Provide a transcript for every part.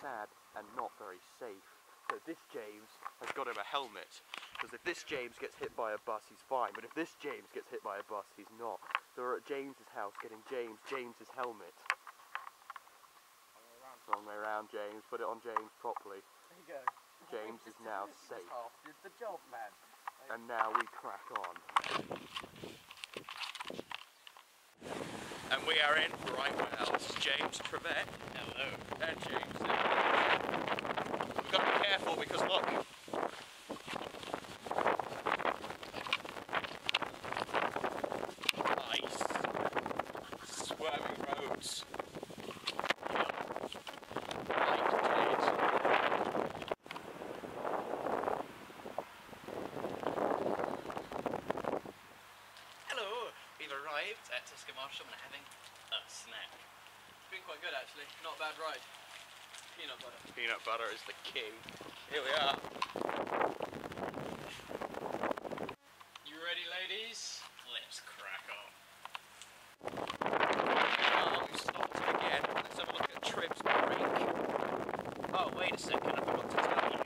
sad and not very safe. So this James has got him a helmet. Because if this James gets hit by a bus, he's fine. But if this James gets hit by a bus, he's not. So we're at James's house getting James James's helmet. Wrong way around, James. Put it on James properly. There you go. James is now This safe. half did the job, man. And now we crack on. And we are in Brightwell's. James Trivett. Hello. And James. We've got to be careful because look. Ice. Swerving roads. Hello, we've arrived at Tesco Marshall and are having a snack. It's been quite good actually, not a bad ride. Peanut butter. Peanut butter is the king. Here we are. You ready ladies? Let's crack on. Oh, stopped again. Let's have a look at Triv's brake. Oh, wait a second, I forgot to tell you.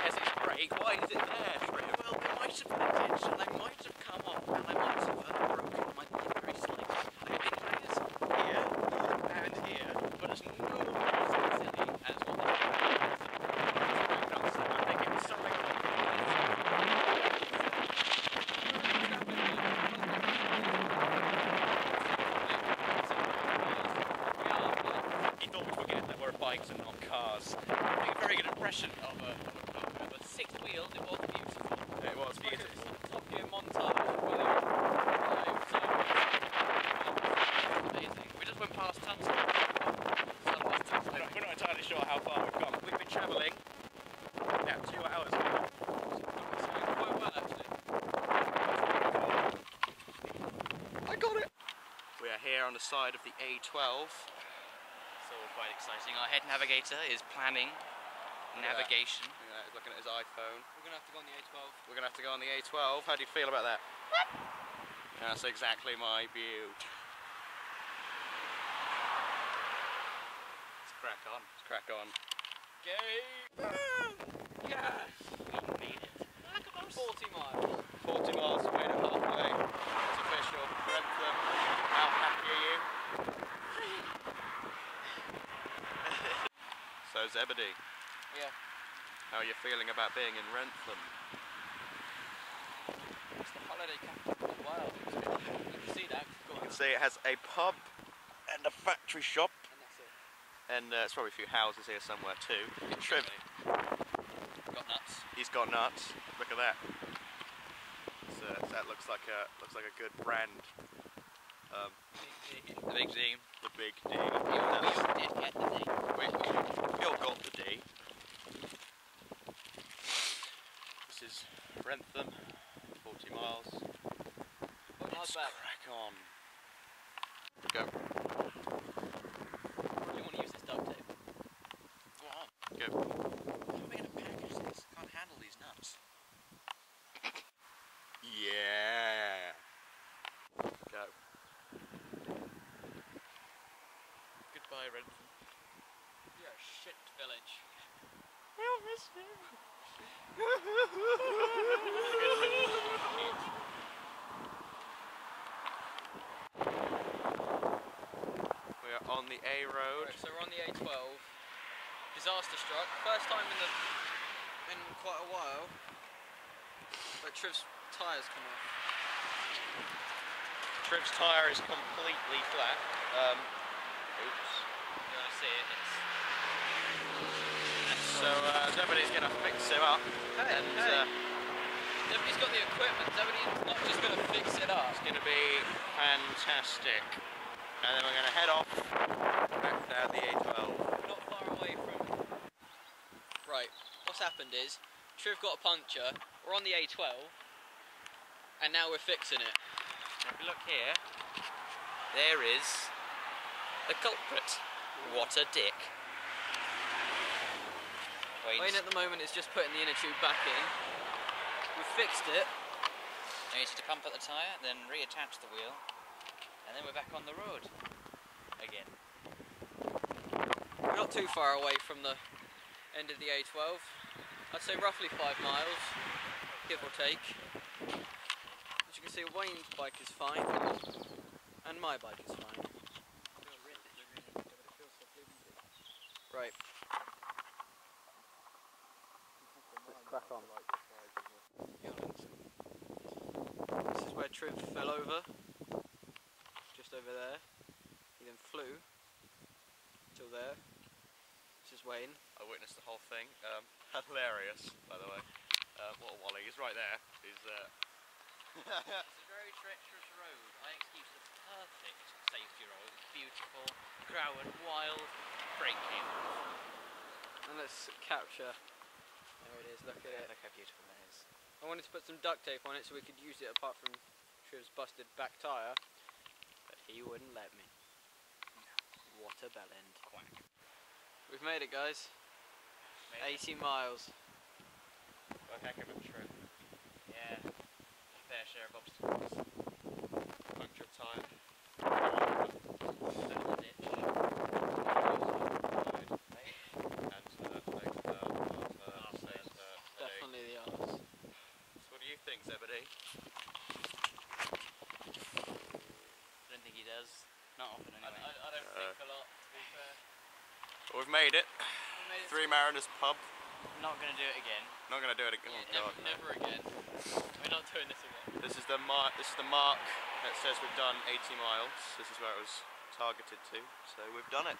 There's his brake. Why is it there, Trib? Well, they might have been intention, they might have come off and I might have uh, broken my neck very slightly. I have injuries here and here, but it's no reason silly as what they I think it was something He thought we'd forget that we're bikes and not cars. Make a very good impression of a, of a six it was beautiful. It was Like a. Top Gear montage. with a five sideways. Amazing. We just went past Tunstall. Some past Tunstall. We're not, entirely sure how far we've gone. We've been travelling now two hours now. Quite well actually. I got it! We are here on the side of the A12. It's all quite exciting. Our head navigator is planning at that. navigation. Look at that, he's looking at his iPhone. We're gonna have to go on the A12. We're gonna have to go on the A12. How do you feel about that? That's exactly my view. Let's crack on. Let's crack on. Go! Yes! We made it. Look at those 40 miles. 40 miles, we made it halfway. It's official. Wrentham. How happy are you? So Yeah. how are you feeling about being in Wrentham? It's the holiday capital of Wales. You can see that. You can see it has a pub and a factory shop. And that's. And uh, it's probably a few houses here somewhere too. Triv, Got nuts. he's got nuts. Look at that. Uh, that looks like a looks like a good brand. Um, The big Z. the big D. We all did get the got the D. This is Wrentham, 40 miles. My Let's back. crack on. Go, You want to use this duct tape? go. How are we going to package this? Can't handle these nuts. Yeah. Go. Goodbye, Wrentham. You're a shit village. We'll miss you. We are on the A road. Right, so we're on the A12. Disaster struck. First time in the in quite a while. But Triv's tyres come off. Trip's tyre is completely flat. Um, oops. You want to see it? It's So uh, Zebedee's going to fix him up. Hey, and hey. Uh, Nobody's got the equipment. Nobody's not just going to fix it up. it's going to be fantastic. And then we're going to head off back down the A12. Not far away from. Right. What's happened is Triv got a puncture. We're on the A12, and now we're fixing it. If you look here, there is the culprit. What a dick. Wait. Wayne at the moment is just putting the inner tube back in. We've fixed it. Now you need to pump up the tyre, then reattach the wheel, and then we're back on the road again. We're not too far away from the end of the A12. I'd say roughly five miles, give or take. As you can see, Wayne's bike is fine, and my bike is fine. Right. Let's crack on. This is where Triv fell over, just over there. He then flew till there. This is Wayne. I witnessed the whole thing. Um, hilarious, by the way. Uh, what a wally. He's right there. He's uh, It's a very treacherous road. I excuse the perfect safety road. It's beautiful, crowded, wild, breaking. And let's capture. There it is, look at it. Look how beautiful that is. I wanted to put some duct tape on it so we could use it apart from Triv's busted back tyre, but he wouldn't let me. What a bellend. Quack. We've made it, guys. Made 80 it. miles. a heck of a trip. Yeah. Fair share of obstacles. Punctured tyre. Down the ditch. And uh, legs hurt, arms hurt, Arms legs hurt. hurt, headache. Definitely the arse. So what do you think, Zebedee? I don't think he does. Not often anyway. I, I don't Uh, think a lot, to be fair. Well, we've made it. We made it Three Mariners pub. Not gonna do it again. Not gonna do it again. Yeah, Oh, never, God, no. never again. We're not doing this again. This is the mark. This is the mark that says we've done 80 miles. This is where it was targeted to. So we've done it.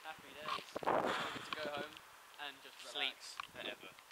Happy days. To go home and just Sleep relax. forever. Let's